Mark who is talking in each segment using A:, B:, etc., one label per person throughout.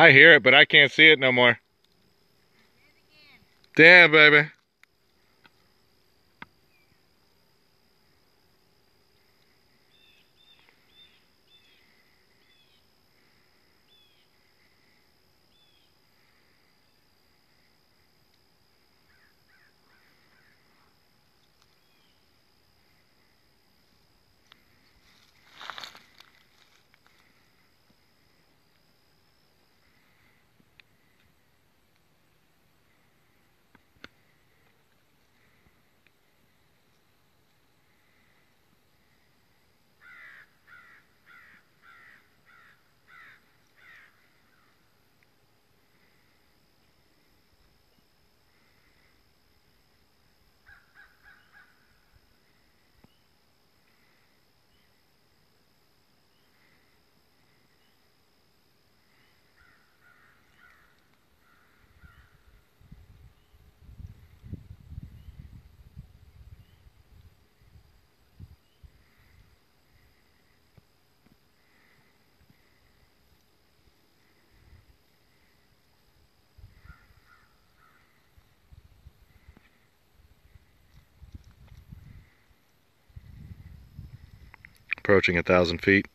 A: I hear it, but I can't see it no more. Damn, baby. Approaching a thousand feet.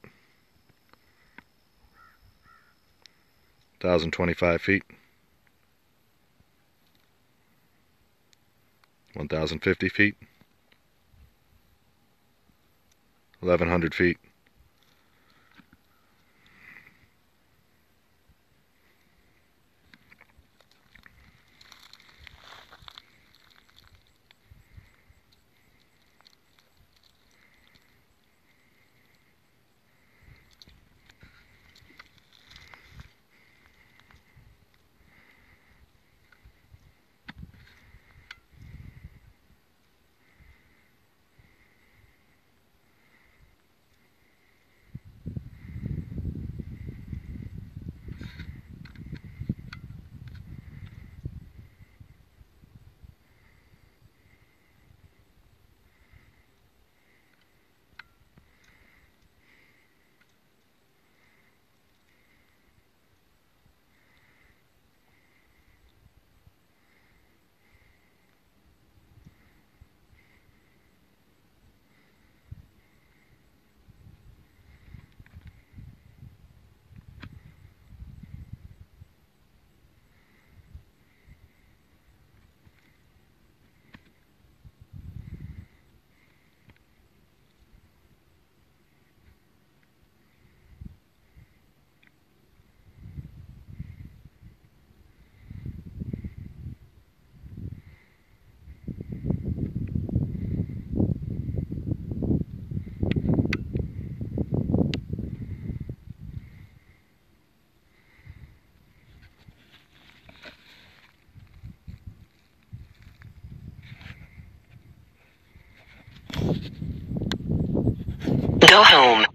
A: Thousand twenty-five feet. One thousand fifty feet. Eleven hundred feet.
B: Go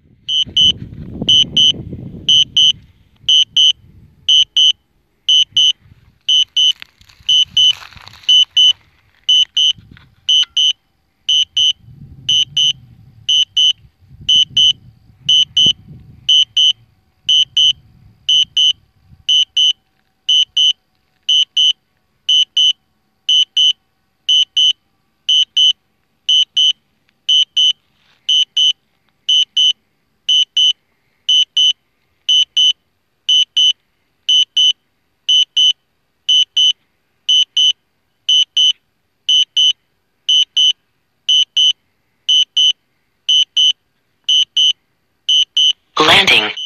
B: Landing.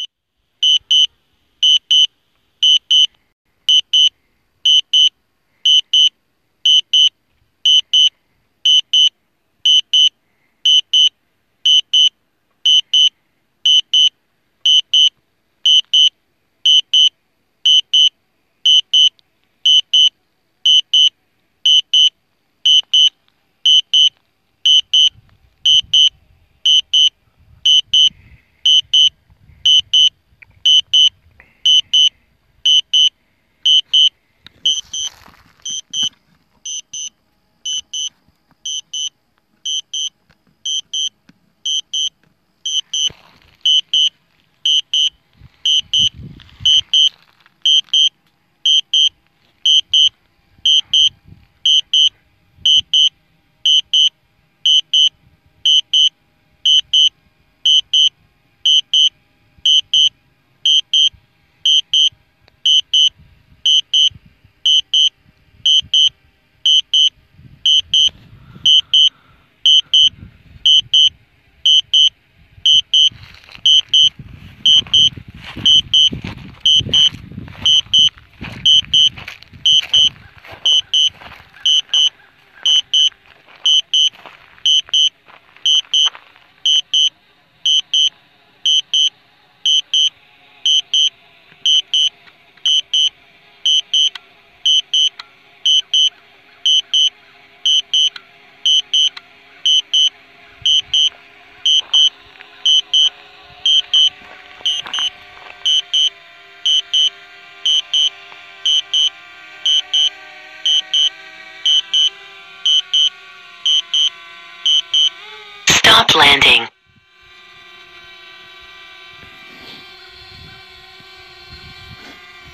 B: Stop landing.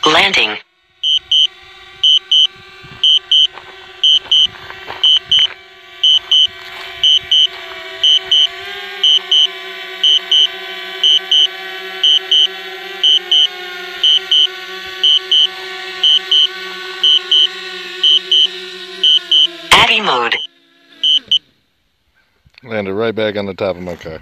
B: Landing.
A: Back on the top of my car.